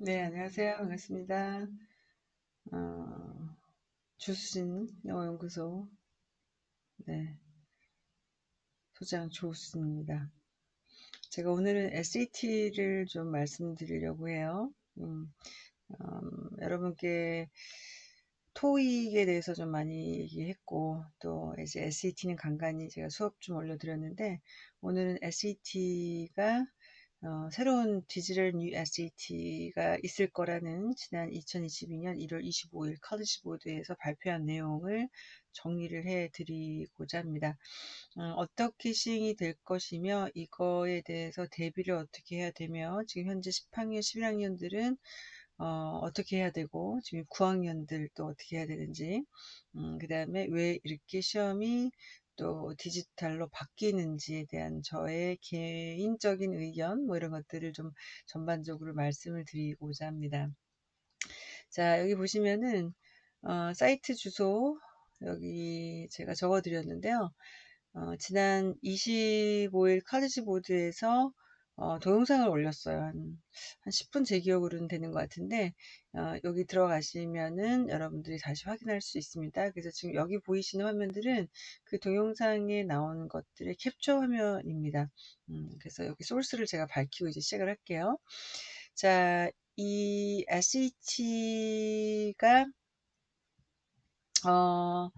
네, 안녕하세요. 반갑습니다. 어, 주수진 영어연구소, 네, 소장 조수진입니다. 제가 오늘은 SAT를 좀 말씀드리려고 해요. 음, 음, 여러분께 토익에 대해서 좀 많이 얘기했고, 또 이제 SAT는 간간히 제가 수업 좀 올려드렸는데, 오늘은 SAT가 어, 새로운 디지털 뉴 SAT가 있을 거라는 지난 2022년 1월 25일 College Board에서 발표한 내용을 정리를 해 드리고자 합니다. 어, 떻게 시행이 될 것이며 이거에 대해서 대비를 어떻게 해야 되며 지금 현재 10학년, 11학년들은 어, 어떻게 해야 되고 지금 9학년들 도 어떻게 해야 되는지 음, 그 다음에 왜 이렇게 시험이 또 디지털로 바뀌는지에 대한 저의 개인적인 의견 뭐 이런 것들을 좀 전반적으로 말씀을 드리고자 합니다. 자 여기 보시면은 어, 사이트 주소 여기 제가 적어 드렸는데요. 어, 지난 25일 카드지 보드에서 어, 동영상을 올렸어요. 한, 한 10분 제 기억으로는 되는 것 같은데 어, 여기 들어가시면은 여러분들이 다시 확인할 수 있습니다. 그래서 지금 여기 보이시는 화면들은 그 동영상에 나온 것들의 캡처 화면입니다. 음, 그래서 여기 소스를 제가 밝히고 이제 시작을 할게요. 자, 이 SH가 어,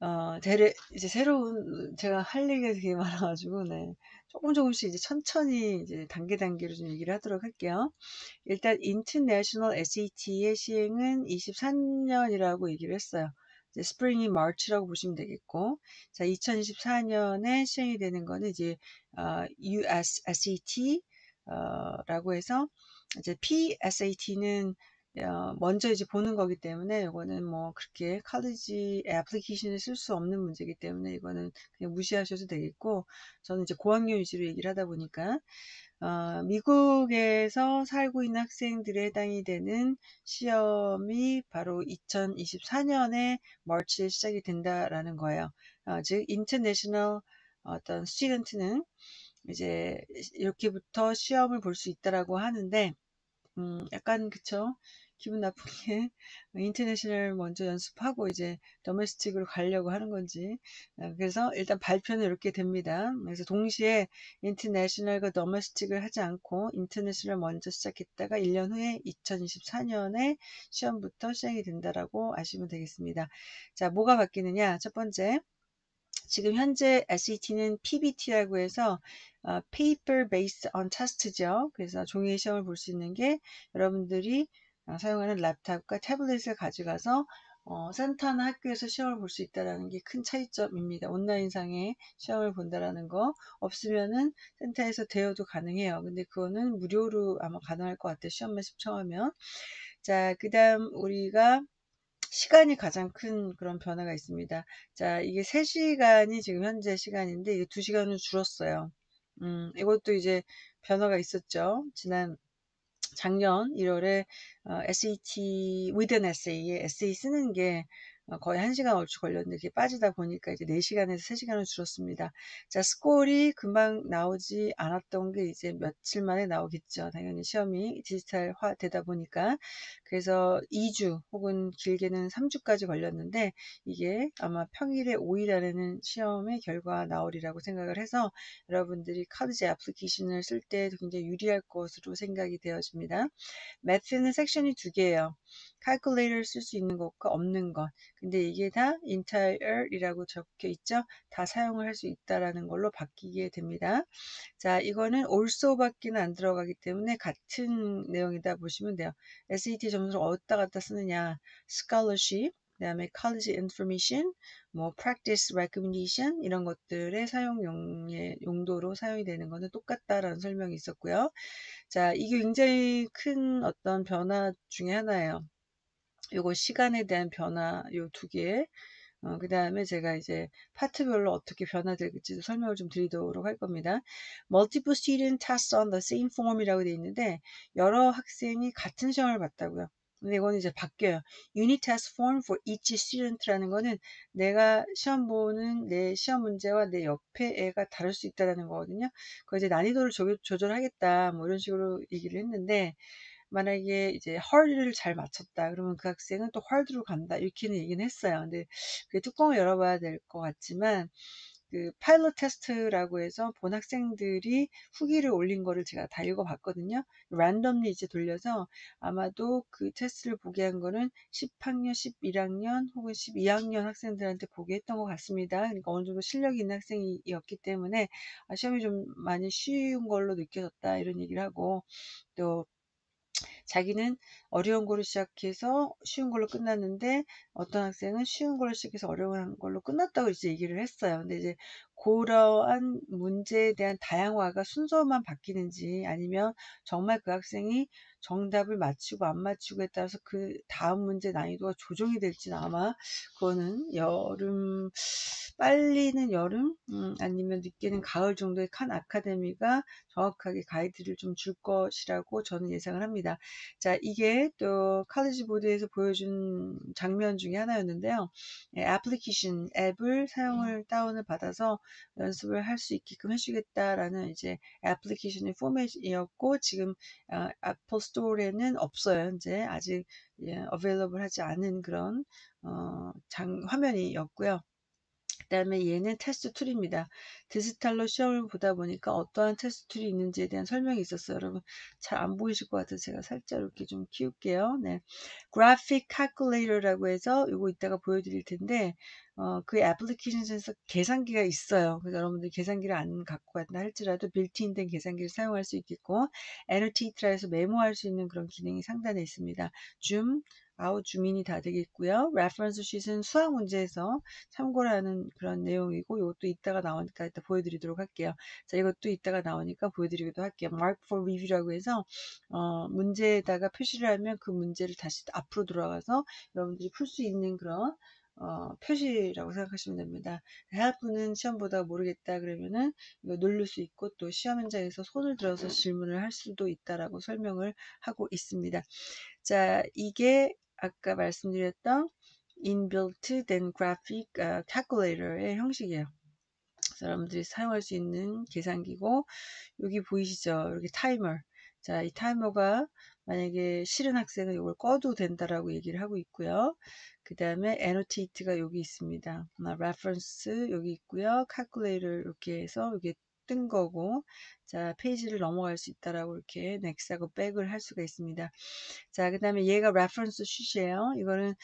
어, 대래, 이제 새로운, 제가 할 얘기가 되게 많아가지고, 네. 조금 조금씩 이제 천천히 이제 단계 단계로 좀 얘기를 하도록 할게요. 일단 International SAT의 시행은 23년이라고 얘기를 했어요. 이제 스프링이 마치라고 보시면 되겠고, 자 2024년에 시행이 되는 거는 이제 어, US SAT 어, 라고 해서 이제 PSAT는 어, 먼저 이제 보는 거기 때문에 이거는 뭐 그렇게 칼리지 애플리케이션을 쓸 수 없는 문제이기 때문에 이거는 그냥 무시하셔도 되겠고 저는 이제 고학년 위주로 얘기를 하다 보니까 어, 미국에서 살고 있는 학생들에 해당이 되는 시험이 바로 2024년에 March에 시작이 된다라는 거예요. 어, 즉 international 어떤 student는 이제 이렇게부터 시험을 볼 수 있다라고 하는데 음, 약간 그쵸 기분 나쁘게 international 먼저 연습하고 이제 domestic으로 가려고 하는 건지 어, 그래서 일단 발표는 이렇게 됩니다. 그래서 동시에 international과 domestic을 하지 않고 international 먼저 시작했다가 1년 후에 2024년에 시험부터 시작이 된다라고 아시면 되겠습니다. 자, 뭐가 바뀌느냐? 첫 번째 지금 현재 SAT는 PBT라고 해서 어, Paper Based on Test죠. 그래서 종이 시험을 볼 수 있는 게 여러분들이 어, 사용하는 랩탑과 태블릿을 가져가서 어, 센터나 학교에서 시험을 볼 수 있다는 게 큰 차이점입니다. 온라인상에 시험을 본다라는 거 없으면은 센터에서 대여도 가능해요. 근데 그거는 무료로 아마 가능할 것 같아요. 시험만 신청하면. 자, 그 다음 우리가 시간이 가장 큰 그런 변화가 있습니다. 자, 이게 3시간이 지금 현재 시간인데 이게 2시간으로 줄었어요. 음, 이것도 이제 변화가 있었죠. 지난 작년 1월에 어, SAT within essay에 essay 쓰는 게 어, 거의 1시간 얼추 걸렸는데 그게 빠지다 보니까 이제 4시간에서 3시간을 줄었습니다. 자, 스코어이 금방 나오지 않았던 게 이제 며칠 만에 나오겠죠. 당연히 시험이 디지털화 되다 보니까. 그래서 2주 혹은 길게는 3주까지 걸렸는데 이게 아마 평일에 5일 안에는 시험의 결과가 나오리라고 생각을 해서 여러분들이 카드제 애플리케이션을 쓸 때 굉장히 유리할 것으로 생각이 되어집니다. 매트는 섹션이 두 개예요. Calculator 쓸수 있는 것과 없는 것. 근데 이게 다 entire이라고 적혀 있죠. 다 사용을 할 수 있다라는 걸로 바뀌게 됩니다. 자, 이거는 also밖에는 안 들어가기 때문에 같은 내용이다 보시면 돼요. SAT 점수를 어디다 갖다 쓰느냐. scholarship, 그 다음에 college information, 뭐 practice recommendation 이런 것들의 사용 용도로 사용이 되는 것은 똑같다라는 설명이 있었고요. 자, 이게 굉장히 큰 어떤 변화 중에 하나예요. 요거 시간에 대한 변화 요 두 개. 어, 그 다음에 제가 이제 파트별로 어떻게 변화될지도 설명을 좀 드리도록 할 겁니다. Multiple student tests on the same form이라고 되어 있는데 여러 학생이 같은 시험을 봤다고요. 근데 이거는 이제 바뀌어요. Unit test form for each student라는 거는 내가 시험 보는 내 시험 문제와 내 옆에 애가 다를 수 있다는 거거든요. 그 이제 난이도를 조절하겠다 뭐 이런 식으로 얘기를 했는데 만약에 이제 헐을 잘 맞췄다. 그러면 그 학생은 또 헐드로 간다. 이렇게는 얘기는 했어요. 근데 그 뚜껑을 열어봐야 될 것 같지만 그 파일럿 테스트라고 해서 본 학생들이 후기를 올린 거를 제가 다 읽어봤거든요. 랜덤리 이제 돌려서 아마도 그 테스트를 보게 한 거는 10학년, 11학년 혹은 12학년 학생들한테 보게 했던 것 같습니다. 그러니까 어느 정도 실력이 있는 학생이었기 때문에 아, 시험이 좀 많이 쉬운 걸로 느껴졌다 이런 얘기를 하고 또 자기는 어려운 거로 시작해서 쉬운 걸로 끝났는데 어떤 학생은 쉬운 걸로 시작해서 어려운 걸로 끝났다고 이제 얘기를 했어요. 근데 이제 그러한 문제에 대한 다양화가 순서만 바뀌는지 아니면 정말 그 학생이 정답을 맞추고 안 맞추고에 따라서 그 다음 문제 난이도가 조정이 될지는 아마 그거는 여름 빨리는 여름 음, 아니면 늦게는 가을 정도의 칸 아카데미가 정확하게 가이드를 좀 줄 것이라고 저는 예상을 합니다. 자 이게 또 칼리지 보드에서 보여준 장면 중에 하나였는데요. 애플리케이션 앱을 사용을 다운을 받아서 연습을 할 수 있게끔 해주겠다라는 이제 애플리케이션의 포맷이었고 지금 어, Apple Store에는 없어요. 이제 아직 예, available 하지 않은 그런 어, 장 화면이었고요. 그 다음에 얘는 test tool입니다. 디지털로 시험을 보다 보니까 어떠한 test tool이 있는지에 대한 설명이 있었어요. 여러분 잘 안 보이실 것 같아서 제가 살짝 이렇게 좀 키울게요. 네. graphic calculator라고 해서 이거 이따가 보여드릴 텐데 어, 그 애플리케이션에서 계산기가 있어요. 그래서 여러분들 계산기를 안 갖고 간다 할지라도 built-in된 계산기를 사용할 수 있겠고 annotate라 해서 메모할 수 있는 그런 기능이 상단에 있습니다. zoom out, zoom in이 다 되겠고요. reference sheet은 수학 문제에서 참고를 하는 그런 내용이고 이것도 이따가 나오니까 이따 보여드리도록 할게요. 자 이것도 이따가 나오니까 보여드리기도 할게요. mark for review라고 해서 어, 문제에다가 표시를 하면 그 문제를 다시 앞으로 돌아가서 여러분들이 풀 수 있는 그런 어, 표시라고 생각하시면 됩니다. help는 시험 보다 모르겠다 그러면은 이거 누를 수 있고 또 시험 현장에서 손을 들어서 질문을 할 수도 있다라고 설명을 하고 있습니다. 자, 이게 아까 말씀드렸던 inbuilt then graphic uh, calculator의 형식이에요. 여러분들이 사용할 수 있는 계산기고 여기 보이시죠? 여기 타이머. 자, 이 타이머가 만약에 싫은 학생은 이걸 꺼도 된다라고 얘기를 하고 있고요. 그 다음에 annotate가 여기 있습니다. reference 여기 있고요. calculator 이렇게 해서 여기 뜬 거고 자 페이지를 넘어갈 수 있다라고 이렇게 넥스하고 백을 할 수가 있습니다. 자 그 다음에 얘가 reference sheet이에요. 이거는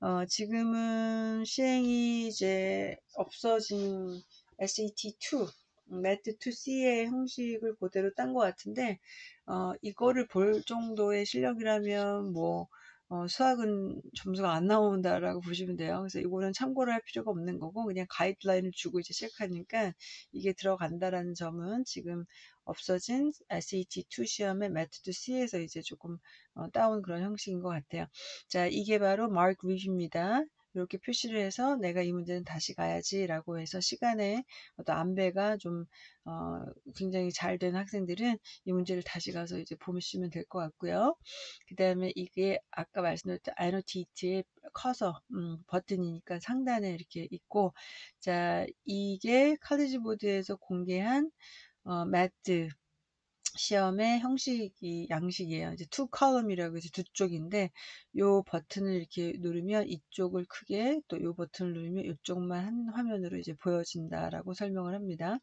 어, 지금은 시행이 이제 없어진 SAT2 매트 2C의 형식을 그대로 딴 것 같은데 어, 이거를 볼 정도의 실력이라면 뭐 어, 수학은 점수가 안 나온다라고 보시면 돼요. 그래서 이거는 참고를 할 필요가 없는 거고 그냥 가이드라인을 주고 이제 시작하니까 이게 들어간다라는 점은 지금 없어진 SAT2 시험의 메트드 C에서 이제 조금 어, 따온 그런 형식인 것 같아요. 자, 이게 바로 mark review입니다. 이렇게 표시를 해서 내가 이 문제는 다시 가야지 라고 해서 시간에 어떤 안배가 좀 어, 굉장히 잘 된 학생들은 이 문제를 다시 가서 이제 보시면 될 것 같고요. 그 다음에 이게 아까 말씀드렸던 annotate의 커서 음, 버튼이니까 상단에 이렇게 있고 자 이게 칼리지 보드에서 공개한 어, Math 시험의 형식이 양식이에요. 이제 two column이라고 해서 두 쪽인데 요 버튼을 이렇게 누르면 이쪽을 크게 또 요 버튼을 누르면 이쪽만 한 화면으로 이제 보여진다라고 설명을 합니다.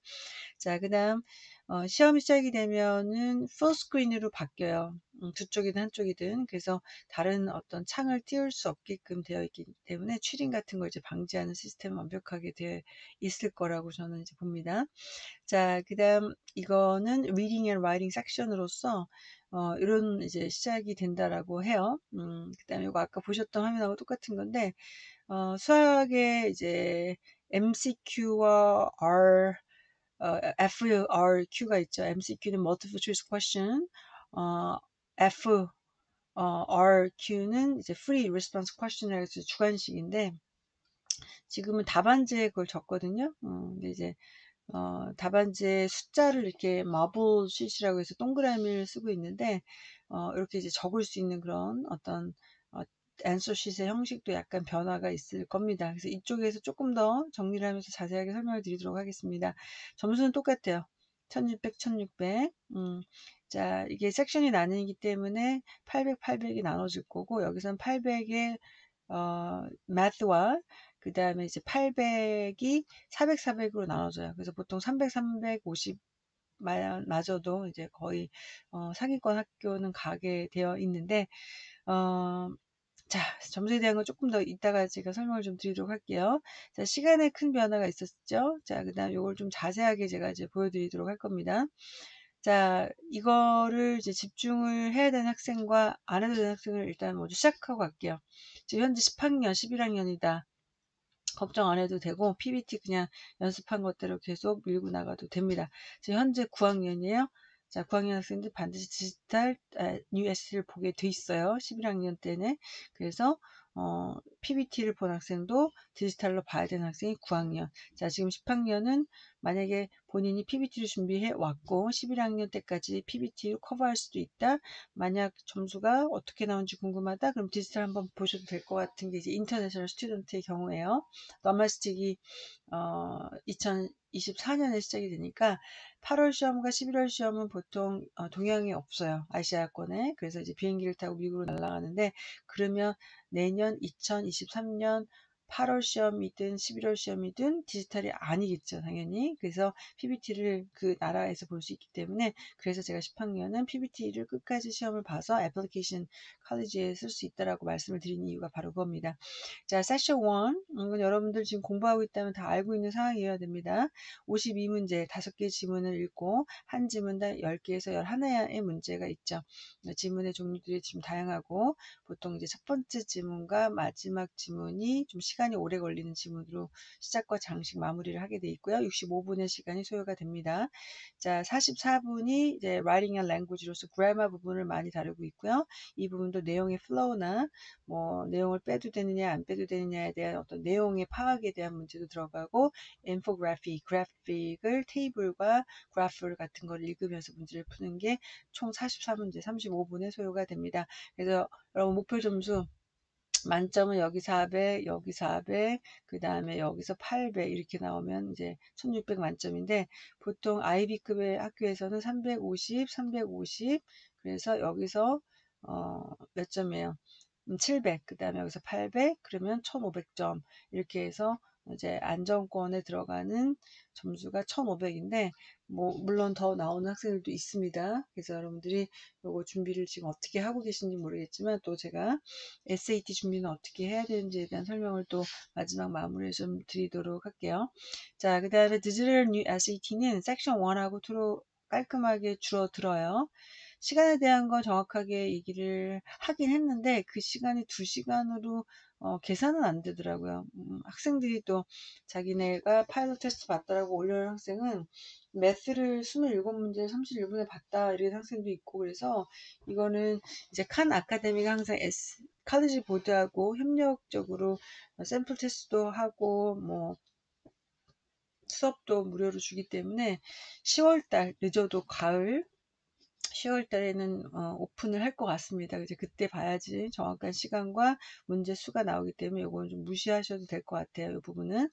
자, 그다음 어, 시험이 시작이 되면은 풀 스크린으로 바뀌어요. 음, 두 쪽이든 한쪽이든 그래서 다른 어떤 창을 띄울 수 없게끔 되어 있기 때문에 추린 같은 걸 이제 방지하는 시스템 완벽하게 되어 있을 거라고 저는 이제 봅니다. 자, 그 다음 이거는 reading and writing 섹션으로서 어, 이런 이제 시작이 된다라고 해요. 음, 그 다음에 이거 아까 보셨던 화면하고 똑같은 건데 어, 수학의 이제 MCQ와 R 어, FRQ가 있죠. MCQ는 Multiple Choice Question, 어, F 어, RQ는 이제 Free Response Question이라고 해서 주관식인데 지금은 답안지에 그걸 적거든요. 어, 근데 이제 어, 답안지에 숫자를 이렇게 마블 쉿이라고 해서 동그라미를 쓰고 있는데 어, 이렇게 이제 적을 수 있는 그런 어떤 앤서 쉿의 형식도 약간 변화가 있을 겁니다. 그래서 이쪽에서 조금 더 정리를 하면서 자세하게 설명을 드리도록 하겠습니다. 점수는 똑같아요. 1600, 1600. 음, 자, 이게 섹션이 나뉘기 때문에 800, 800이 나눠질 거고, 여기서는 800의, 어, math와, 그 다음에 이제 800이 400, 400으로 나눠져요. 그래서 보통 300, 350, 마저도 이제 거의 어, 상위권 학교는 가게 되어 있는데 어, 자, 점수에 대한 건 조금 더 이따가 제가 설명을 좀 드리도록 할게요. 자, 시간에 큰 변화가 있었죠. 자, 그 다음 요걸 좀 자세하게 제가 이제 보여드리도록 할 겁니다. 자, 이거를 이제 집중을 해야 되는 학생과 안 해도 되는 학생을 일단 먼저 시작하고 갈게요. 지금 현재 10학년, 11학년이다. 걱정 안 해도 되고 PBT 그냥 연습한 것대로 계속 밀고 나가도 됩니다. 지금 현재 9학년이에요. 자, 9학년 학생들 반드시 디지털 아, US를 보게 돼 있어요. 11학년 때는. 그래서 어, PBT를 본 학생도 디지털로 봐야 되는 학생이 9학년. 자, 지금 10학년은 만약에 본인이 PBT를 준비해 왔고 11학년 때까지 PBT를 커버할 수도 있다. 만약 점수가 어떻게 나온지 궁금하다. 그럼 디지털 한번 보셔도 될 것 같은 게 이제 international student의 경우에요. domestic이 어, 2024년에 시작이 되니까 8월 시험과 11월 시험은 보통 어, 동양에 없어요. 아시아권에. 그래서 이제 비행기를 타고 미국으로 날아가는데 그러면 내년 2023년 8월 시험이든 11월 시험이든 디지털이 아니겠죠, 당연히. 그래서 PBT를 그 나라에서 볼 수 있기 때문에 그래서 제가 10학년은 PBT를 끝까지 시험을 봐서 애플리케이션 칼리지에 쓸 수 있다라고 말씀을 드린 이유가 바로 그겁니다. 자, 세션 1. 이건 여러분들 지금 공부하고 있다면 다 알고 있는 상황이어야 됩니다. 52문제, 5개 지문을 읽고 한 지문당 10개에서 11개의 문제가 있죠. 지문의 종류들이 지금 다양하고 보통 이제 첫 번째 지문과 마지막 지문이 좀 시간이 오래 걸리는 지문으로 시작과 장식 마무리를 하게 돼 있고요. 65분의 시간이 소요가 됩니다. 자, 44분이 이제 writing and language로서 grammar 부분을 많이 다루고 있고요. 이 부분도 내용의 flow나 뭐 내용을 빼도 되느냐 안 빼도 되느냐에 대한 어떤 내용의 파악에 대한 문제도 들어가고 infographic, 그래픽을 테이블과 그래프 같은 걸 읽으면서 문제를 푸는 게 총 44문제 35분의 소요가 됩니다. 그래서 여러분 목표 점수 만점은 여기 400, 여기 400, 그 다음에 여기서 800 이렇게 나오면 이제 1600 만점인데 보통 IB급의 학교에서는 350, 350 그래서 여기서 어, 몇 점이에요? 700, 그 다음에 여기서 800, 그러면 1500점 이렇게 해서 이제 안정권에 들어가는 점수가 1500인데 뭐 물론 더 나오는 학생들도 있습니다. 그래서 여러분들이 요거 준비를 지금 어떻게 하고 계신지 모르겠지만 또 제가 SAT 준비는 어떻게 해야 되는지에 대한 설명을 또 마지막 마무리에 좀 드리도록 할게요. 자, 그 다음에 디지털 new SAT는 섹션 1하고 2로 깔끔하게 줄어들어요. 시간에 대한 거 정확하게 얘기를 하긴 했는데 그 시간이 2시간으로 어, 계산은 안 되더라고요. 음, 학생들이 또 자기네가 파일럿 테스트 봤다라고 올려놓은 학생은 매스를 27문제 31분에 봤다 이런 학생도 있고 그래서 이거는 이제 칸 아카데미가 항상 S 칼리지 보드하고 협력적으로 샘플 테스트도 하고 뭐 수업도 무료로 주기 때문에 10월달 늦어도 가을 10월 달에는 어, 오픈을 할 것 같습니다. 이제 그때 봐야지 정확한 시간과 문제 수가 나오기 때문에 이건 좀 무시하셔도 될 것 같아요. 이 부분은.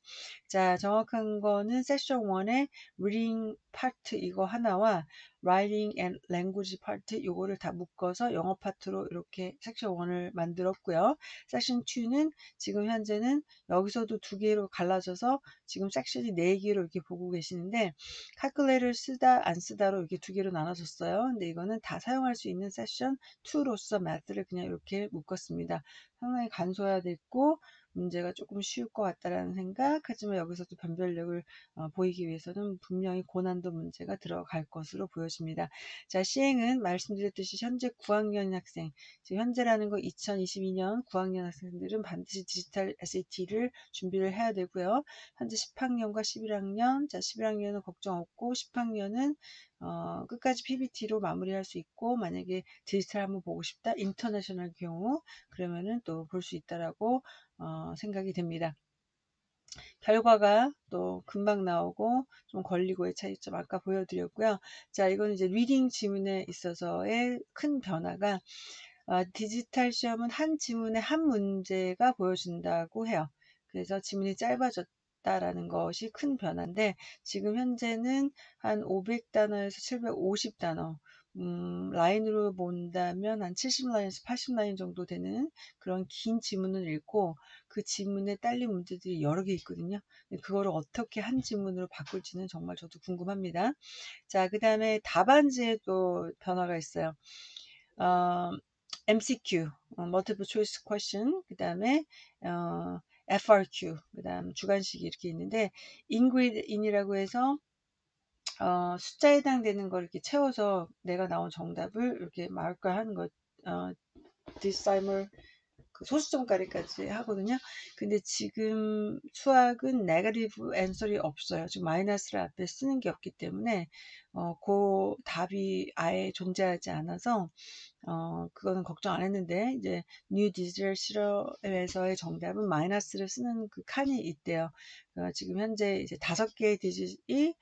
자, 정확한 거는 섹션 1의 reading 파트 이거 하나와 writing and language 파트 요거를 다 묶어서 영어 파트로 이렇게 섹션 1을 만들었고요. 섹션 2는 지금 현재는 여기서도 두 개로 갈라져서 지금 섹션이 네 개로 이렇게 보고 계시는데 칼큘레이터를 쓰다 안 쓰다로 이렇게 두 개로 나눠졌어요. 근데 이거는 다 사용할 수 있는 세션 2로서 매트를 그냥 이렇게 묶었습니다. 상당히 간소화됐고 문제가 조금 쉬울 것 같다라는 생각 하지만 여기서도 변별력을 어, 보이기 위해서는 분명히 고난도 문제가 들어갈 것으로 보여집니다. 자 시행은 말씀드렸듯이 현재 9학년 학생 지금 현재라는 거 2022년 9학년 학생들은 반드시 디지털 SAT를 준비를 해야 되고요. 현재 10학년과 11학년 자 11학년은 걱정 없고 10학년은 어, 끝까지 PBT로 마무리할 수 있고 만약에 디지털 한번 보고 싶다 international 경우 그러면은 또 볼 수 있다라고 어, 생각이 됩니다. 결과가 또 금방 나오고 좀 걸리고의 차이점 아까 보여드렸고요. 자, 이거는 이제 reading 지문에 있어서의 큰 변화가 어, 디지털 시험은 한 지문에 한 문제가 보여준다고 해요. 그래서 지문이 짧아졌다라는 것이 큰 변화인데 지금 현재는 한 500단어에서 750단어 음, 라인으로 본다면 한 70라인에서 80라인 정도 되는 그런 긴 지문을 읽고 그 지문에 딸린 문제들이 여러 개 있거든요. 그거를 어떻게 한 지문으로 바꿀지는 정말 저도 궁금합니다. 자, 그 다음에 답안지에도 변화가 있어요. 어, MCQ, 어, Multiple Choice Question, 그 다음에 어, FRQ, 그 다음 주관식이 이렇게 있는데 인그리드인이라고 해서 어, 숫자에 해당되는 걸 이렇게 채워서 내가 나온 정답을 이렇게 말과하는 것, 어, 디사이멀 그 소수점까지까지 하거든요. 근데 지금 수학은 negative answer이 없어요. 지금 마이너스를 앞에 쓰는 게 없기 때문에 어, 그 답이 아예 존재하지 않아서 어, 그거는 걱정 안 했는데 이제 new 디지털 시험에서의 정답은 마이너스를 쓰는 그 칸이 있대요. 어, 지금 현재 이제 다섯 개의 디짓이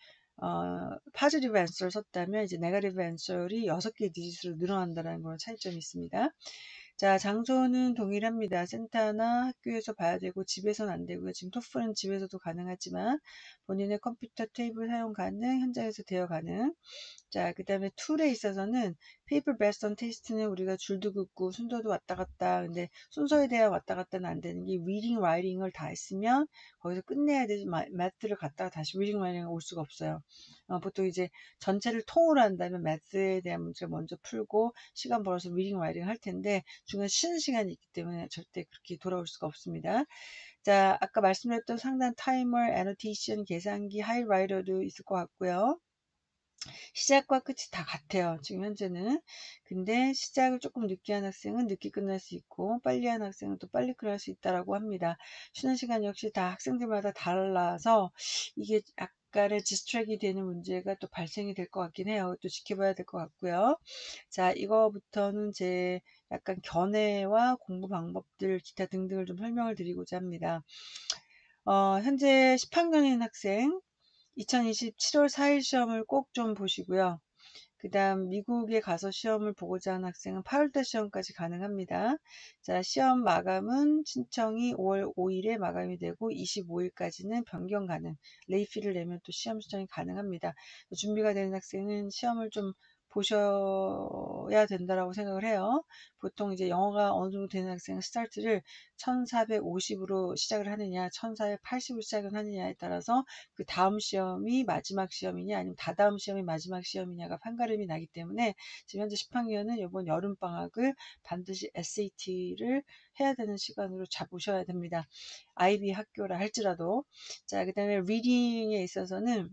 어, positive answer를 썼다면 이제 negative answer이 여섯 개의 디짓으로 늘어난다는 그런 차이점이 있습니다. 자, 장소는 동일합니다. 센터나 학교에서 봐야 되고 집에서는 안 되고요. 지금 토플은 집에서도 가능하지만 본인의 컴퓨터 태블릿 사용 가능, 현장에서 대여 가능. 자, 그 다음에 tool에 있어서는 paper based on test는 우리가 줄도 긋고 순서도 왔다 갔다. 근데 순서에 대해 왔다 갔다는 안 되는 게 reading, writing을 다 했으면 거기서 끝내야 되지 math를 갔다가 다시 reading, writing을 올 수가 없어요. 어, 보통 이제 전체를 통으로 한다면 math에 대한 문제를 먼저 풀고 시간 벌어서 reading, writing 할 텐데 중간 쉬는 시간이 있기 때문에 절대 그렇게 돌아올 수가 없습니다. 자, 아까 말씀드렸던 상단 타이머, annotation, 계산기, 하이라이터도 있을 것 같고요. 시작과 끝이 다 같아요. 지금 현재는. 근데 시작을 조금 늦게 한 학생은 늦게 끝날 수 있고 빨리 한 학생은 또 빨리 끝날 수 있다라고 합니다. 쉬는 시간 역시 다 학생들마다 달라서 이게 약간의 distract이 되는 문제가 또 발생이 될 것 같긴 해요. 또 지켜봐야 될 것 같고요. 자, 이거부터는 제 약간 견해와 공부 방법들 기타 등등을 좀 설명을 드리고자 합니다. 어, 현재 10학년인 학생 2020 7월 4일 시험을 꼭 좀 보시고요. 그 다음 미국에 가서 시험을 보고자 하는 학생은 8월달 시험까지 가능합니다. 자 시험 마감은 신청이 5월 5일에 마감이 되고 25일까지는 변경 가능 레이피를 내면 또 시험 신청이 가능합니다. 준비가 되는 학생은 시험을 좀 보셔야 된다라고 생각을 해요. 보통 이제 영어가 어느 정도 되는 학생은 스타트를 1450으로 시작을 하느냐, 1480으로 시작을 하느냐에 따라서 그 다음 시험이 마지막 시험이냐, 아니면 다다음 시험이 마지막 시험이냐가 판가름이 나기 때문에 지금 현재 10학년은 이번 여름방학을 반드시 SAT를 해야 되는 시간으로 잡으셔야 됩니다. IB 학교라 할지라도. 자, 그 다음에 리딩에 있어서는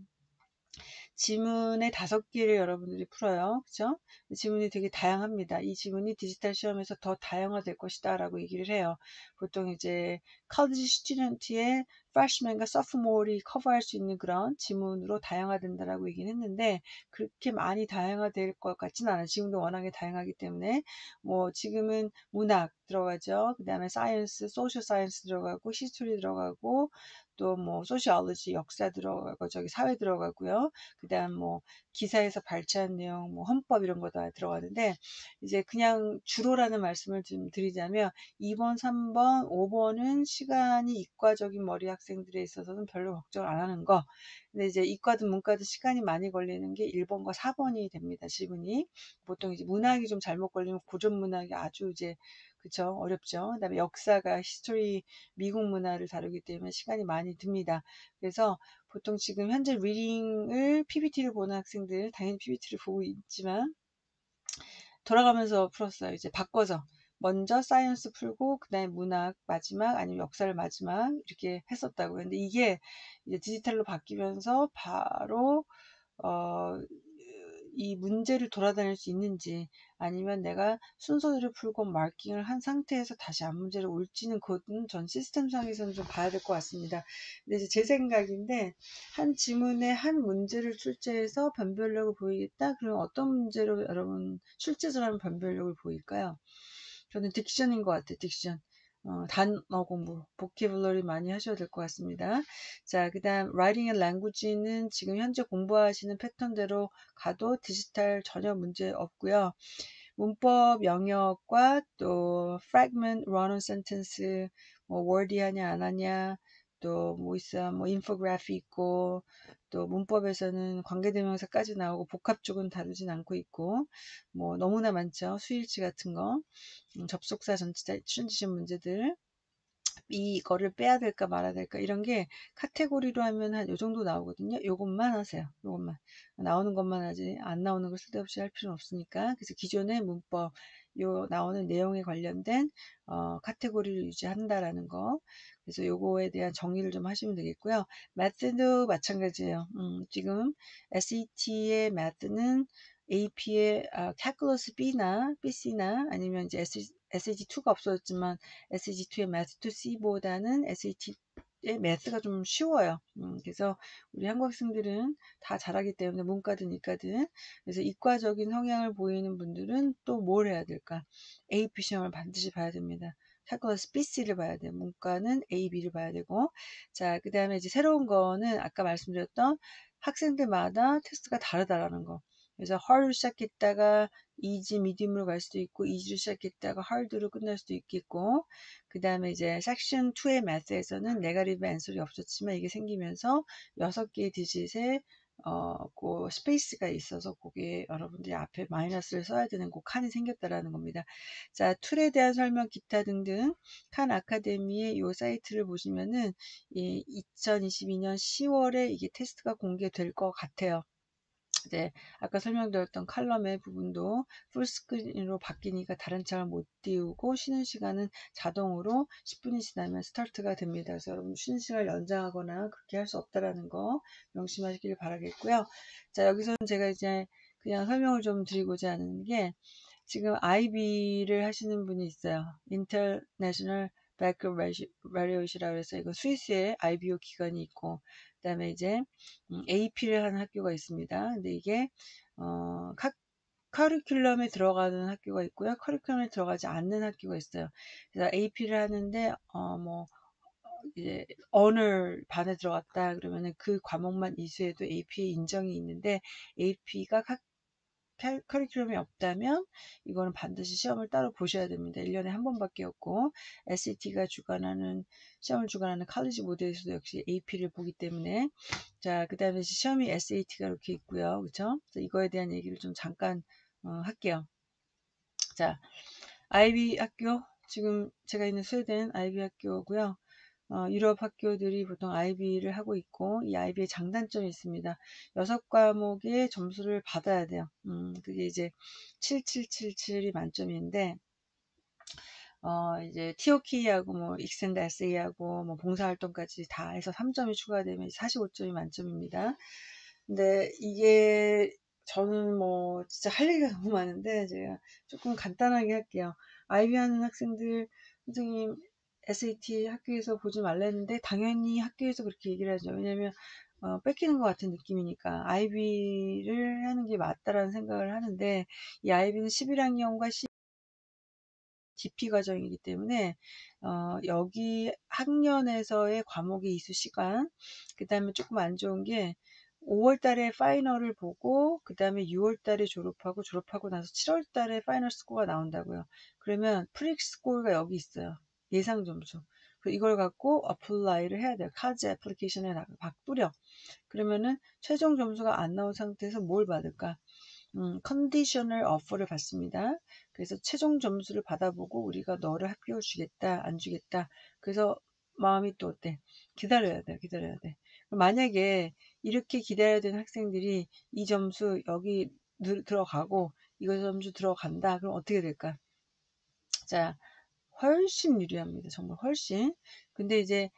지문의 다섯 개를 여러분들이 풀어요. 그죠? 지문이 되게 다양합니다. 이 지문이 디지털 시험에서 더 다양화될 것이다 라고 얘기를 해요. 보통 이제 college student의 freshman과 sophomore이 커버할 수 있는 그런 지문으로 다양화된다라고 얘기는 했는데 그렇게 많이 다양화될 것 같지는 않아요. 지금도 워낙에 다양하기 때문에 뭐 지금은 문학 들어가죠. 그 다음에 science, social science 들어가고 history 들어가고 또 뭐 소시올로지 역사 들어가고 저기 사회 들어가고요. 그다음 뭐 기사에서 발췌한 내용, 뭐 헌법 이런 거 다 들어가는데 이제 그냥 주로라는 말씀을 좀 드리자면 2번, 3번, 5번은 시간이 이과적인 머리 학생들에 있어서는 별로 걱정을 안 하는 거. 근데 이제 이과든 문과든 시간이 많이 걸리는 게 1번과 4번이 됩니다. 질문이 보통 이제 문학이 좀 잘못 걸리면 고전 문학이 아주 이제 그쵸 어렵죠. 그 다음에 역사가 history 미국 문화를 다루기 때문에 시간이 많이 듭니다. 그래서 보통 지금 현재 리딩을 PBT를 보는 학생들 당연히 PPT를 보고 있지만 돌아가면서 풀었어요. 이제 바꿔서 먼저 science 풀고 그다음에 문학 마지막 아니면 역사를 마지막 이렇게 했었다고요. 근데 이게 이제 디지털로 바뀌면서 바로 어, 이 문제를 돌아다닐 수 있는지 아니면 내가 순서대로 풀고 마킹을 한 상태에서 다시 앞 문제를 올지는 그건 전 시스템상에서는 좀 봐야 될 것 같습니다. 근데 이제 제 생각인데 한 지문에 한 문제를 출제해서 변별력을 보이겠다? 그럼 어떤 문제로 여러분 출제자라면 변별력을 보일까요? 저는 딕션인 것 같아요. 딕션. 어, 단어 공부, 보케블러리 많이 하셔야 될 것 같습니다. 자, 그 다음 writing and language는 지금 현재 공부하시는 패턴대로 가도 디지털 전혀 문제 없고요. 문법 영역과 또 fragment, run-on sentence, 뭐 wordy 하냐 안 하냐, 또 뭐 있어, 뭐 인포그래피 있고, 또 문법에서는 관계대명사까지 나오고 복합 쪽은 다루진 않고 있고, 뭐 너무나 많죠. 수일치 같은 거, 음, 접속사 전치사 추진지신 문제들. 이거를 빼야 될까 말아야 될까 이런 게 카테고리로 하면 한 요 정도 나오거든요. 요것만 하세요. 요것만 나오는 것만 하지 안 나오는 걸 쓸데없이 할 필요는 없으니까 그래서 기존의 문법 요 나오는 내용에 관련된 어, 카테고리를 유지한다라는 거 그래서 요거에 대한 정의를 좀 하시면 되겠고요. 매트도 마찬가지예요. 음, 지금 SAT의 매트는 AP의 아, calculus B나 BC나 아니면 이제 SAT2가 없어졌지만 SAT2의 Math2C보다는 SAT 의 Math가 좀 쉬워요. 음, 그래서 우리 한국 학생들은 다 잘하기 때문에 문과든 이과든 그래서 이과적인 성향을 보이는 분들은 또 뭘 해야 될까? AP 시험을 반드시 봐야 됩니다. calculus BC를 봐야 돼요. 문과는 A, B를 봐야 되고 자, 그 다음에 이제 새로운 거는 아까 말씀드렸던 학생들마다 테스트가 다르다라는 거. 그래서 hard로 시작했다가 easy, medium으로 갈 수도 있고 easy로 시작했다가 hard로 끝날 수도 있겠고 그 다음에 이제 section 2의 math에서는 negative answer이 없었지만 이게 생기면서 6개의 디짓에 어, 그 스페이스가 있어서 거기에 여러분들이 앞에 마이너스를 써야 되는 그 칸이 생겼다라는 겁니다. 자, tool에 대한 설명 기타 등등 Khan Academy의 이 사이트를 보시면은 이 2022년 10월에 이게 테스트가 공개될 것 같아요. 네, 아까 설명드렸던 칼럼의 부분도 풀스크린으로 바뀌니까 다른 창을 못 띄우고 쉬는 시간은 자동으로 10분이 지나면 스타트가 됩니다. 그래서 여러분 쉬는 시간을 연장하거나 그렇게 할 수 없다라는 거 명심하시길 바라겠고요. 자, 여기서는 제가 이제 그냥 설명을 좀 드리고자 하는 게 지금 IB를 하시는 분이 있어요. International Baccalaureate이라고 해서 이거 스위스의 IBO 기관이 있고 그 다음에 이제 음, AP를 하는 학교가 있습니다. 근데 이게 어, 카, 커리큘럼에 들어가는 학교가 있고요. 커리큘럼에 들어가지 않는 학교가 있어요. 그래서 AP를 하는데 어, 뭐 이제 언어 반에 들어갔다 그러면은 그 과목만 이수해도 AP 인정이 있는데 AP가 각 커리큘럼이 없다면 이거는 반드시 시험을 따로 보셔야 됩니다. 1년에 한 번밖에 없고 SAT가 주관하는 시험을 주관하는 칼리지 모델에서도 역시 AP를 보기 때문에 자, 그 다음에 시험이 SAT가 이렇게 있고요. 그쵸? 이거에 대한 얘기를 좀 잠깐 어, 할게요. 자, IB 학교 지금 제가 있는 스웨덴 IB 학교고요. 어, 유럽 학교들이 보통 IB를 하고 있고 이 IB의 장단점이 있습니다. 여섯 과목의 점수를 받아야 돼요. 음, 그게 이제 7777이 만점인데 어, 이제 TOK하고 뭐 익센드 에세이하고 뭐 봉사활동까지 다 해서 3점이 추가되면 45점이 만점입니다. 근데 이게 저는 뭐 진짜 할 얘기가 너무 많은데 제가 조금 간단하게 할게요. IB 하는 학생들 선생님 SAT 학교에서 보지 말라 했는데 당연히 학교에서 그렇게 얘기를 하죠. 왜냐면 어, 뺏기는 것 같은 느낌이니까 IB를 하는 게 맞다라는 생각을 하는데 이 IB는 11학년과 12 DP 과정이기 때문에 어, 여기 학년에서의 과목의 이수 시간 그 다음에 조금 안 좋은 게 5월 달에 final을 보고 그 다음에 6월 달에 졸업하고 졸업하고 나서 7월 달에 final score가 나온다고요. 그러면 프릭 스코어가 여기 있어요. 예상 점수. 이걸 갖고 apply를 해야 돼요. 카드 application에 막 뿌려. 그러면은 최종 점수가 안 나온 상태에서 뭘 받을까? 음, 컨디셔널 어퍼를 받습니다. 그래서 최종 점수를 받아보고 우리가 너를 학교 주겠다, 안 주겠다. 그래서 마음이 또 어때? 기다려야 돼, 기다려야 돼. 만약에 이렇게 기다려야 되는 학생들이 이 점수 여기 들어가고 이거 점수 들어간다. 그럼 어떻게 될까? 자, 훨씬 유리합니다. 정말 훨씬. 근데 이제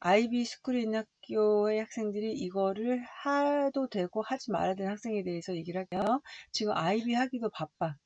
아이비 스쿨인 학교의 학생들이 이거를 해도 되고 하지 말아야 되는 학생에 대해서 얘기를 할게요. 지금 아이비 하기도 바빠.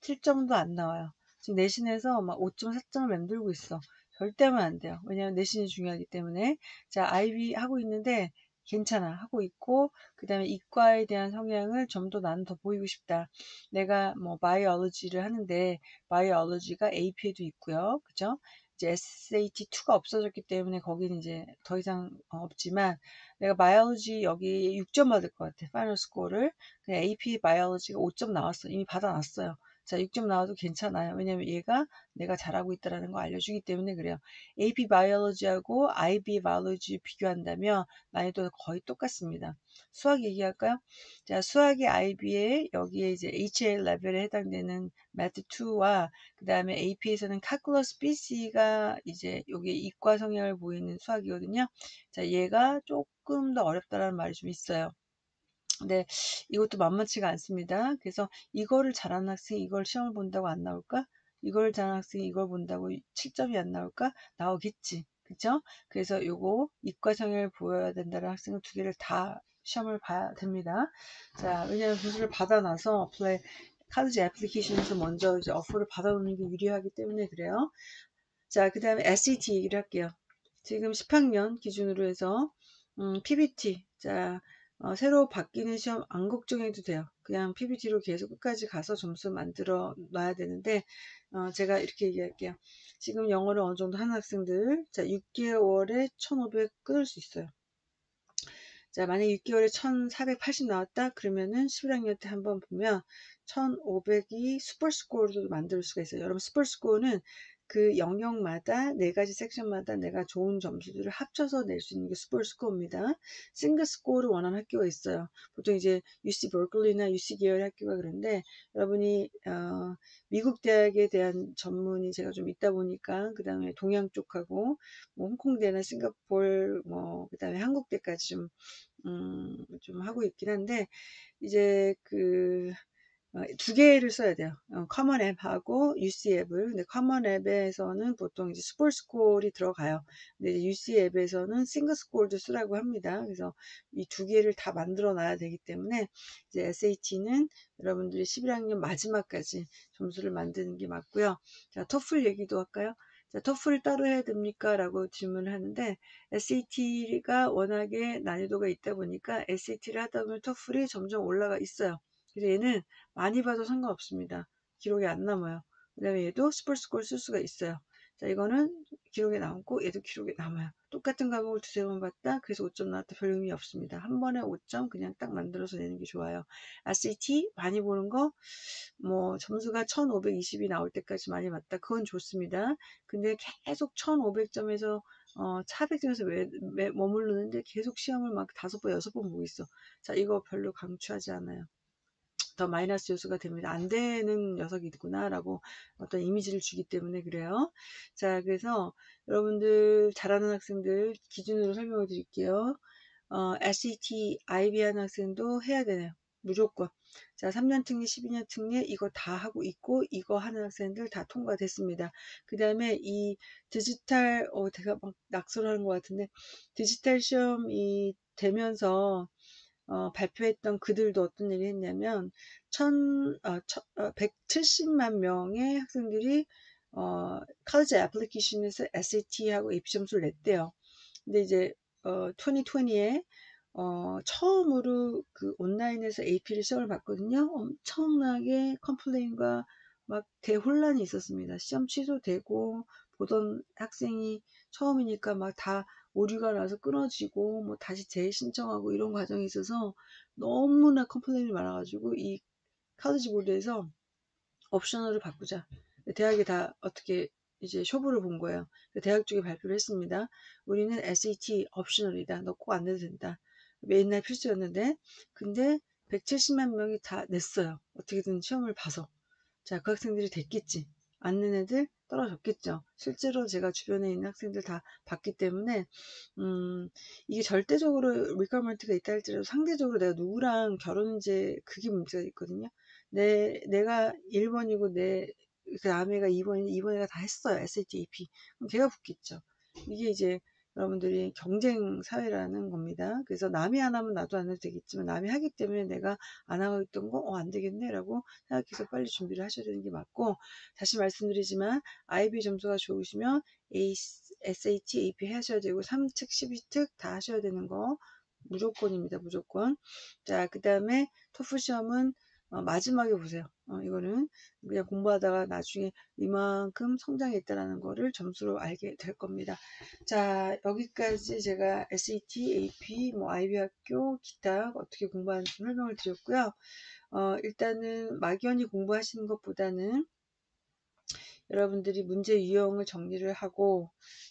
7점도 안 나와요. 지금 내신에서 막 5점, 4점을 맴돌고 있어. 절대 하면 안 돼요. 왜냐하면 내신이 중요하기 때문에. 자, 아이비 하고 있는데 괜찮아 하고 있고 그 다음에 이과에 대한 성향을 좀 더 나는 더 보이고 싶다. 내가 뭐 바이올로지를 하는데 biology가 AP에도 있고요. 그죠? 이제 SAT2가 없어졌기 때문에 거기는 이제 더 이상 없지만 내가 biology 여기 6점 받을 것 같아. final score를. AP biology가 5점 나왔어. 이미 받아놨어요. 자, 6점 나와도 괜찮아요. 왜냐면 얘가 내가 잘하고 있다는 거 알려주기 때문에 그래요. AP biology하고 IB biology 비교한다면 난이도는 거의 똑같습니다. 수학 얘기할까요? 자, 수학의 IB에 여기에 이제 HL 레벨에 해당되는 매트 2와 그 다음에 AP에서는 calculus BC가 이제 여기 이과 성향을 보이는 수학이거든요. 자, 얘가 조금 더 어렵다라는 말이 좀 있어요. 근데 이것도 만만치가 않습니다. 그래서 이거를 잘하는 학생이 이걸 시험을 본다고 안 나올까? 이걸 잘하는 학생이 이걸 본다고 7점이 안 나올까? 나오겠지. 그쵸? 그래서 요거 이과 성향을 보여야 된다는 학생은 두 개를 다 시험을 봐야 됩니다. 자, 왜냐하면 분수를 받아놔서 플레이 카드지 애플리케이션에서 먼저 이제 어플을 받아놓는 게 유리하기 때문에 그래요. 자, 그 다음에 SAT 얘기를 할게요. 지금 10학년 기준으로 해서 음, PBT. 자, 어, 새로 바뀌는 시험 안 걱정해도 돼요. 그냥 PPT로 계속 끝까지 가서 점수 만들어 놔야 되는데 어, 제가 이렇게 얘기할게요. 지금 영어를 어느 정도 하는 학생들 자 6개월에 1500 끊을 수 있어요. 자 만약 6개월에 1480 나왔다 그러면은 11학년 때 한번 보면 1500이 슈퍼스코어로 만들 수가 있어요. 여러분 슈퍼스코어는 그 영역마다 네 가지 섹션마다 내가 좋은 점수들을 합쳐서 낼 수 있는 게 스포츠 스코어입니다. 싱글 스코어를 원하는 학교가 있어요. 보통 이제 UC 버클리나 UC 계열 학교가 그런데 여러분이 어, 미국 대학에 대한 전문이 제가 좀 있다 보니까 그 다음에 동양 쪽하고 뭐 홍콩대나 싱가폴 뭐 그 다음에 한국대까지 좀 음, 좀 하고 있긴 한데 이제 그 어, 두 개를 써야 돼요. 어, 커먼 앱하고 UC 앱을. 근데 Common App에서는 보통 이제 super score이 들어가요. 근데 UC 앱에서는 싱글 스콜도 쓰라고 합니다. 그래서 이 두 개를 다 만들어 놔야 되기 때문에 이제 SAT는 여러분들이 11학년 마지막까지 점수를 만드는 게 맞고요. 자, 토플 얘기도 할까요? 자, 토플 따로 해야 됩니까? 라고 질문을 하는데 SAT가 워낙에 난이도가 있다 보니까 SAT를 하다 보면 토플이 점점 올라가 있어요. 그래서 얘는 많이 봐도 상관없습니다. 기록에 안 남아요. 그 다음에 얘도 스포츠골 쓸 수가 있어요. 자, 이거는 기록에 남고 얘도 기록에 남아요. 똑같은 과목을 두세 번 봤다. 그래서 5점 나왔다. 별 의미 없습니다. 한 번에 5점 그냥 딱 만들어서 내는 게 좋아요. RCT 많이 보는 거, 뭐 점수가 1520이 나올 때까지 많이 봤다. 그건 좋습니다. 근데 계속 1500점에서 어, 400점에서 왜, 왜 머무르는데 계속 시험을 막 다섯 번, 여섯 번 보고 있어. 자, 이거 별로 강추하지 않아요. 더 마이너스 요소가 됩니다. 안 되는 녀석이구나 라고 어떤 이미지를 주기 때문에 그래요. 자 그래서 여러분들 잘하는 학생들 기준으로 설명을 드릴게요. 어, SET, IB 하는 학생도 해야 되네요. 무조건. 자, 3년 특례, 12년 특례 이거 다 하고 있고 이거 하는 학생들 다 통과됐습니다. 그 다음에 이 디지털 어 제가 막 낙서를 것 같은데 디지털 시험이 되면서 어, 발표했던 그들도 어떤 얘기 했냐면 천, 어, 천, 어, 170만 명의 학생들이 어, college 애플리케이션에서 SAT하고 AP 점수를 냈대요. 근데 이제 어, 2020에 어, 처음으로 그 온라인에서 AP를 시험을 봤거든요. 엄청나게 complain과 막 대혼란이 있었습니다. 시험 취소되고 보던 학생이 처음이니까 막 다 오류가 나서 끊어지고 뭐 다시 재신청하고 이런 과정이 있어서 너무나 complain이 많아가지고 이 College Board에서 optional을 바꾸자. 대학이 다 어떻게 이제 쇼부를 본 거예요. 대학 쪽에 발표를 했습니다. 우리는 SAT 옵셔널이다. 너 꼭 안 내도 된다. 맨날 필수였는데 근데 170만 명이 다 냈어요. 어떻게든 시험을 봐서. 자, 그 학생들이 됐겠지. 않는 애들 떨어졌겠죠. 실제로 제가 주변에 있는 학생들 다 봤기 때문에 음, 이게 절대적으로 리카먼트가 있다 할지라도 상대적으로 내가 누구랑 결혼인지 그게 문제가 있거든요. 내 내가 1번이고 내그 다음 애가 2번인데 2번 애가 다 했어요. SAT, AP. 그럼 걔가 붙겠죠. 이게 이제 여러분들이 경쟁 사회라는 겁니다. 그래서 남이 안 하면 나도 안 해도 되겠지만 남이 하기 때문에 내가 안 하고 있던 거, 어, 안 되겠네 라고 생각해서 빨리 준비를 하셔야 되는 게 맞고 다시 말씀드리지만 IB 점수가 좋으시면 SAT, AP 하셔야 되고 3특, 12특 다 하셔야 되는 거 무조건입니다. 무조건. 자, 그 다음에 토플 시험은 어, 마지막에 보세요. 어, 이거는 그냥 공부하다가 나중에 이만큼 성장했다라는 거를 점수로 알게 될 겁니다. 자, 여기까지 제가 SAT, AP, 뭐 IB 학교, 기타 어떻게 공부하는지 설명을 드렸고요. 어, 일단은 막연히 공부하시는 것보다는 여러분들이 문제 유형을 정리를 하고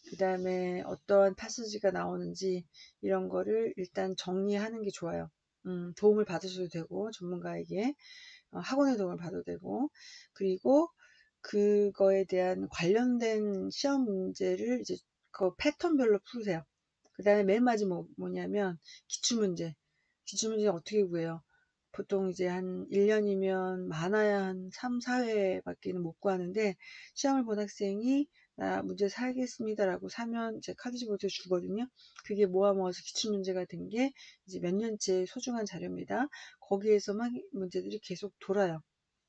그 다음에 어떠한 파스지가 나오는지 이런 거를 일단 정리하는 게 좋아요. 음, 도움을 받으셔도 되고 전문가에게 어, 학원의 도움을 받아도 되고 그리고 그거에 대한 관련된 시험 문제를 이제 그 패턴별로 풀으세요. 그 다음에 맨 마지막 뭐냐면 기출문제. 기출문제 어떻게 구해요? 보통 이제 한 1년이면 많아야 한 3, 4회 밖에는 못 구하는데 시험을 본 학생이 나 문제 살겠습니다라고 사면 이제 카드지보드 주거든요. 그게 모아 모아서 기출문제가 된 게 이제 몇 년째 소중한 자료입니다. 거기에서만 문제들이 계속 돌아요.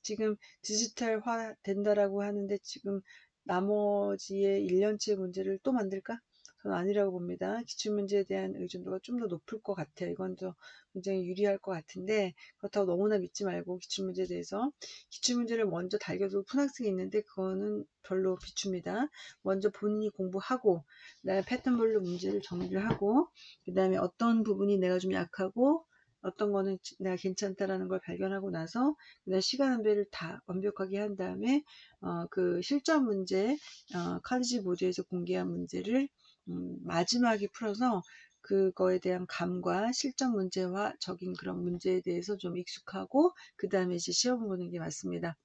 지금 디지털화 된다라고 하는데 지금 나머지의 1년치 문제를 또 만들까? 저는 아니라고 봅니다. 기출문제에 대한 의존도가 좀 더 높을 것 같아요. 이건 더 굉장히 유리할 것 같은데 그렇다고 너무나 믿지 말고 기출문제에 대해서 기출문제를 먼저 달겨도 푼 학생이 있는데 그거는 별로 비춥니다. 먼저 본인이 공부하고 그다음에 패턴별로 문제를 정리를 하고 그 다음에 어떤 부분이 내가 좀 약하고 어떤 거는 내가 괜찮다라는 걸 발견하고 나서 그다음 시간 분배를 다 완벽하게 한 다음에 어, 그 실전 문제 어, 카리지 보드에서 공개한 문제를 음, 마지막에 풀어서 그거에 대한 감과 실전 문제와 적인 그런 문제에 대해서 좀 익숙하고 그 다음에 이제 시험 보는 게 맞습니다.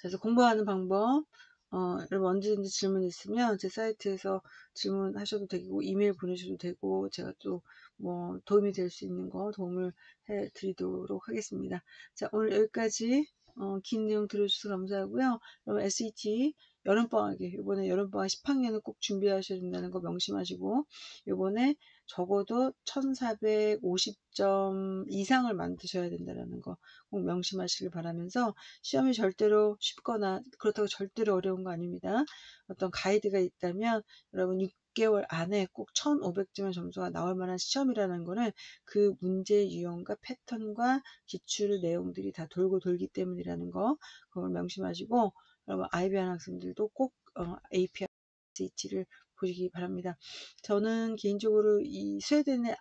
그래서 공부하는 방법 어, 여러분 언제든지 질문 있으면 제 사이트에서 질문하셔도 되고 이메일 보내셔도 되고 제가 또 뭐 도움이 될 수 있는 거 도움을 해 드리도록 하겠습니다. 자 오늘 여기까지 어, 긴 내용 들어주셔서 감사하고요. 여러분 SET 여름방학에 이번에 여름방학 10학년은 꼭 준비하셔야 된다는 거 명심하시고 이번에 적어도 1450점 이상을 만드셔야 된다는 거 꼭 명심하시길 바라면서 시험이 절대로 쉽거나 그렇다고 절대로 어려운 거 아닙니다. 어떤 가이드가 있다면 여러분 6개월 안에 꼭 1500점의 점수가 나올 만한 시험이라는 거는 그 문제 유형과 패턴과 기출 내용들이 다 돌고 돌기 때문이라는 거 그걸 명심하시고 여러분 아이비한 학생들도 꼭 어, API SAT를 보시기 바랍니다. 저는 개인적으로 이 스웨덴에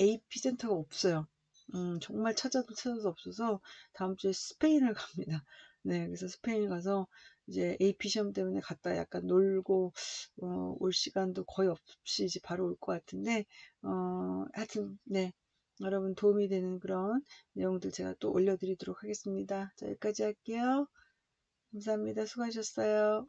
AP 센터가 없어요. 음, 정말 찾아도 찾아도 없어서 다음 주에 스페인을 갑니다. 네, 그래서 스페인 가서 이제 AP 시험 때문에 갔다 약간 놀고 어, 올 시간도 거의 없이 이제 바로 올 것 같은데 어, 하여튼 네 여러분 도움이 되는 그런 내용들 제가 또 올려드리도록 하겠습니다. 자 여기까지 할게요. 감사합니다. 수고하셨어요.